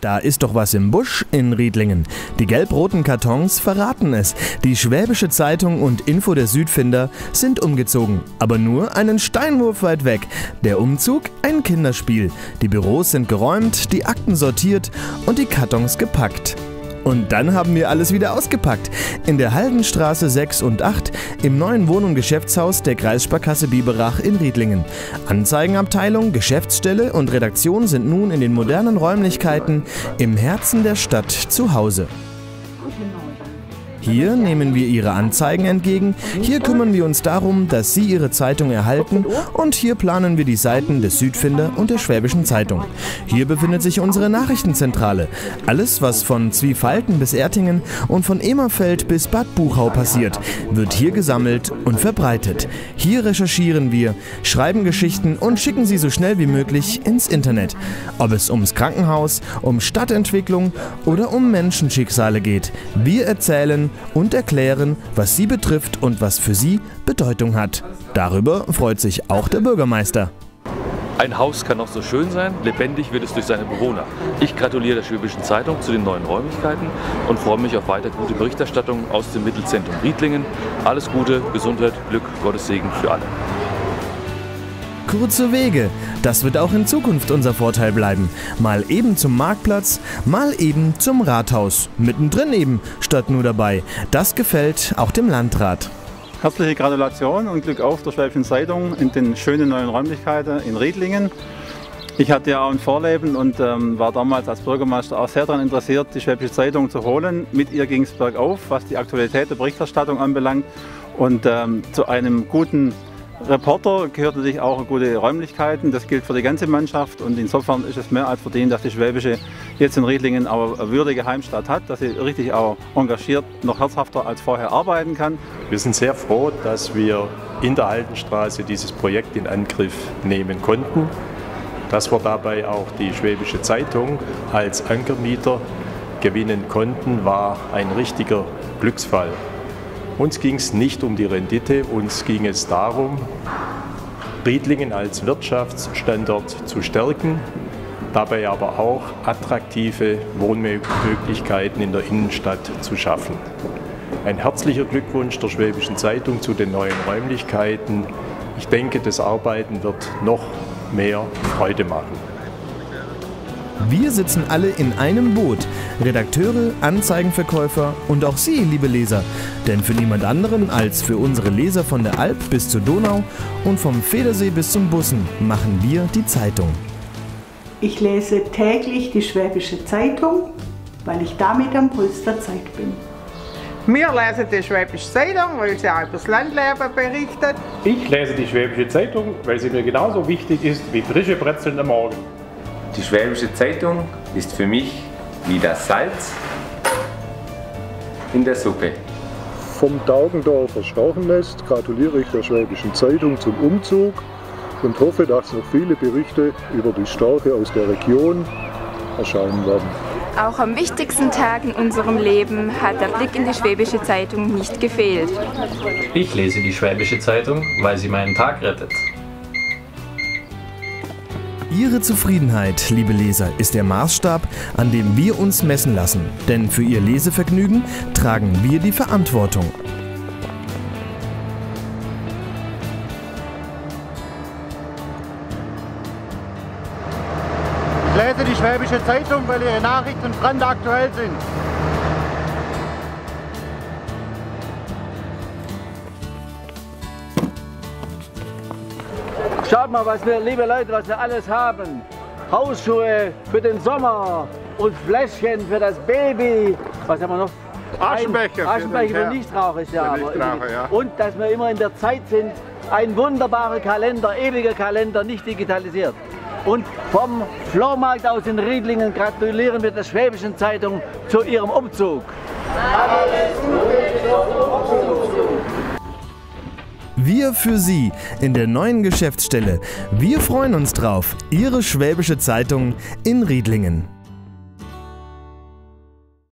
Da ist doch was im Busch in Riedlingen. Die gelb-roten Kartons verraten es. Die Schwäbische Zeitung und Info der Südfinder sind umgezogen, aber nur einen Steinwurf weit weg. Der Umzug ein Kinderspiel. Die Büros sind geräumt, die Akten sortiert und die Kartons gepackt. Und dann haben wir alles wieder ausgepackt. In der Haldenstraße 6 und 8 im neuen Wohn- und Geschäftshaus der Kreissparkasse Biberach in Riedlingen. Anzeigenabteilung, Geschäftsstelle und Redaktion sind nun in den modernen Räumlichkeiten im Herzen der Stadt zu Hause. Hier nehmen wir Ihre Anzeigen entgegen, hier kümmern wir uns darum, dass Sie Ihre Zeitung erhalten und hier planen wir die Seiten des Südfinder und der Schwäbischen Zeitung. Hier befindet sich unsere Nachrichtenzentrale. Alles, was von Zwiefalten bis Ertingen und von Emerfeld bis Bad Buchau passiert, wird hier gesammelt und verbreitet. Hier recherchieren wir, schreiben Geschichten und schicken sie so schnell wie möglich ins Internet. Ob es ums Krankenhaus, um Stadtentwicklung oder um Menschenschicksale geht. Wir erzählen und erklären, was sie betrifft und was für sie Bedeutung hat. Darüber freut sich auch der Bürgermeister. Ein Haus kann auch so schön sein, lebendig wird es durch seine Bewohner. Ich gratuliere der Schwäbischen Zeitung zu den neuen Räumlichkeiten und freue mich auf weiter gute Berichterstattung aus dem Mittelzentrum Riedlingen. Alles Gute, Gesundheit, Glück, Gottes Segen für alle. Kurze Wege, das wird auch in Zukunft unser Vorteil bleiben. Mal eben zum Marktplatz, mal eben zum Rathaus. Mittendrin eben, statt nur dabei. Das gefällt auch dem Landrat. Herzliche Gratulation und Glück auf der Schwäbischen Zeitung in den schönen neuen Räumlichkeiten in Riedlingen. Ich hatte ja auch ein Vorleben und ähm, war damals als Bürgermeister auch sehr daran interessiert, die Schwäbische Zeitung zu holen. Mit ihr ging es bergauf, was die Aktualität der Berichterstattung anbelangt. Und ähm, zu einem guten Reporter gehört natürlich auch gute Räumlichkeiten. Das gilt für die ganze Mannschaft und insofern ist es mehr als verdient, dass die Schwäbische jetzt in Riedlingen auch eine würdige Heimstatt hat, dass sie richtig auch engagiert, noch herzhafter als vorher arbeiten kann. Wir sind sehr froh, dass wir in der Altenstraße dieses Projekt in Angriff nehmen konnten. Dass wir dabei auch die Schwäbische Zeitung als Ankermieter gewinnen konnten, war ein richtiger Glücksfall. Uns ging es nicht um die Rendite, uns ging es darum, Riedlingen als Wirtschaftsstandort zu stärken, dabei aber auch attraktive Wohnmöglichkeiten in der Innenstadt zu schaffen. Ein herzlicher Glückwunsch der Schwäbischen Zeitung zu den neuen Räumlichkeiten. Ich denke, das Arbeiten wird noch mehr Freude machen. Wir sitzen alle in einem Boot. Redakteure, Anzeigenverkäufer und auch Sie, liebe Leser. Denn für niemand anderen als für unsere Leser von der Alp bis zur Donau und vom Federsee bis zum Bussen machen wir die Zeitung. Ich lese täglich die Schwäbische Zeitung, weil ich damit am Puls der Zeit bin. Wir lesen die Schwäbische Zeitung, weil sie auch über das Landleben berichtet. Ich lese die Schwäbische Zeitung, weil sie mir genauso wichtig ist wie frische Brezeln am Morgen. Die Schwäbische Zeitung ist für mich wie das Salz in der Suppe. Vom Taugendorfer Storchennest gratuliere ich der Schwäbischen Zeitung zum Umzug und hoffe, dass noch viele Berichte über die Stärke aus der Region erscheinen werden. Auch am wichtigsten Tag in unserem Leben hat der Blick in die Schwäbische Zeitung nicht gefehlt. Ich lese die Schwäbische Zeitung, weil sie meinen Tag rettet. Ihre Zufriedenheit, liebe Leser, ist der Maßstab, an dem wir uns messen lassen. Denn für Ihr Lesevergnügen tragen wir die Verantwortung. Ich lese die Schwäbische Zeitung, weil ihre Nachrichten brandaktuell sind. Schaut mal, was wir, liebe Leute, was wir alles haben. Hausschuhe für den Sommer und Fläschchen für das Baby. Was haben wir noch? Aschenbecher. Ein Aschenbecher für Nichtraucher ist ja, aber ja. Und dass wir immer in der Zeit sind, ein wunderbarer Kalender, ewiger Kalender, nicht digitalisiert. Und vom Flohmarkt aus in Riedlingen gratulieren wir der Schwäbischen Zeitung zu ihrem Umzug. Alles Gute wir für Sie in der neuen Geschäftsstelle. Wir freuen uns drauf. Ihre Schwäbische Zeitung in Riedlingen.